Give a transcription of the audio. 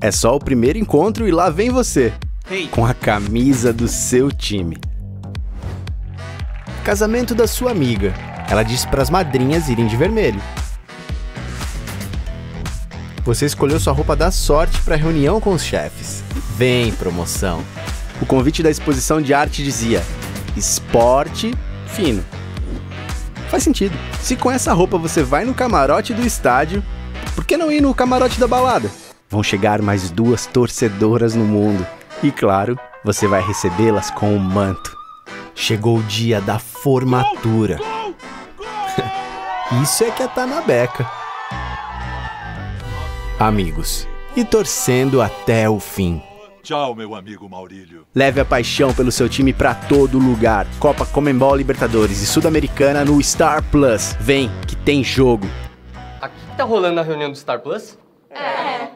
É só o primeiro encontro e lá vem você, Hey. com a camisa do seu time. Casamento da sua amiga. Ela disse para as madrinhas irem de vermelho. Você escolheu sua roupa da sorte para reunião com os chefes. Vem, promoção. O convite da exposição de arte dizia: esporte fino. Faz sentido. Se com essa roupa você vai no camarote do estádio, por que não ir no camarote da balada? Vão chegar mais duas torcedoras no mundo. E claro, você vai recebê-las com o manto. Chegou o dia da formatura. Isso é que é tá na beca. Amigos, e torcendo até o fim. Tchau, meu amigo Maurílio. Leve a paixão pelo seu time pra todo lugar. Copa Comembol Libertadores e Sul-Americana no Star Plus. Vem, que tem jogo. Aqui tá rolando a reunião do Star Plus? É,